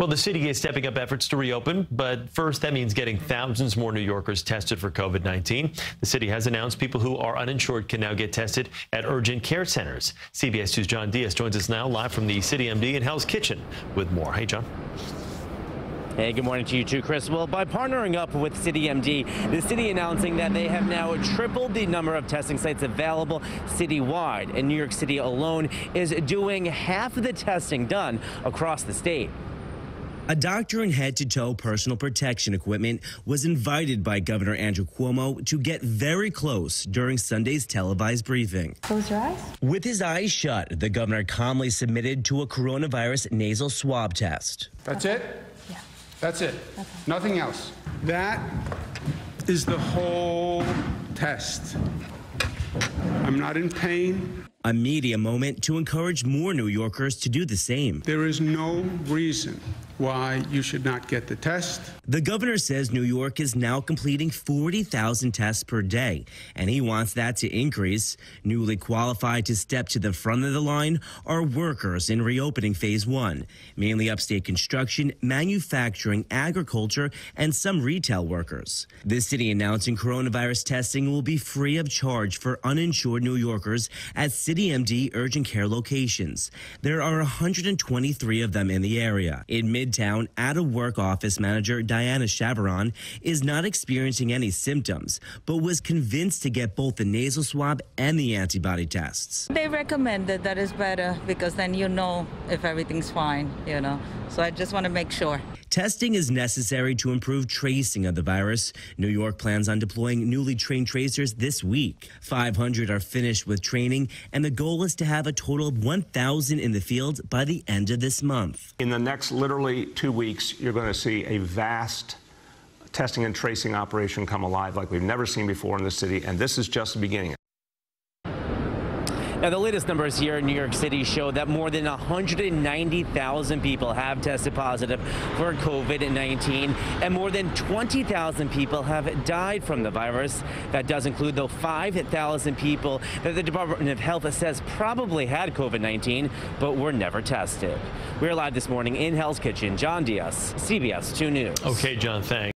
Well, the city is stepping up efforts to reopen, but first, that means getting thousands more New Yorkers tested for COVID 19. The city has announced people who are uninsured can now get tested at urgent care centers. CBS 2's John Dias joins us now live from the City MD in Hell's Kitchen with more. Hey, John. Hey, good morning to you too, Chris. Well, by partnering up with CityMD, the city announcing that they have now tripled the number of testing sites available citywide. And New York City alone is doing half of the testing done across the state. A doctor in head to toe personal protection equipment was invited by Governor Andrew Cuomo to get very close during Sunday's televised briefing. Close your eyes. With his eyes shut, the governor calmly submitted to a coronavirus nasal swab test. That's it? Yeah. That's it. Nothing else. That is the whole test. I'm not in pain. A media moment to encourage more New Yorkers to do the same. There is no reason why you should not get the test. The governor says New York is now completing 40,000 tests per day, and he wants that to increase. Newly qualified to step to the front of the line are workers in reopening phase one, mainly upstate construction, manufacturing, agriculture, and some retail workers. The city announcing coronavirus testing will be free of charge for uninsured New Yorkers at CityMD urgent care locations. There are 123 of them in the area. In Midtown out of work office manager Diana Chavaron is not experiencing any symptoms, but was convinced to get both the nasal swab and the antibody tests. They recommended that is better because then you know if everything's fine, you know. So I just want to make sure. Testing is necessary to improve tracing of the virus. New York plans on deploying newly trained tracers this week. 500 are finished with training, and the goal is to have a total of 1,000 in the field by the end of this month. In the next literally two weeks, you're going to see a vast testing and tracing operation come alive like we've never seen before in the city, and this is just the beginning. Now, the latest numbers here in New York City show that more than 190,000 people have tested positive for COVID-19, and more than 20,000 people have died from the virus. That does include, though, 5,000 people that the Department of Health says probably had COVID-19, but were never tested. We're live this morning in Hell's Kitchen. John Dias, CBS 2 News. Okay, John, thanks.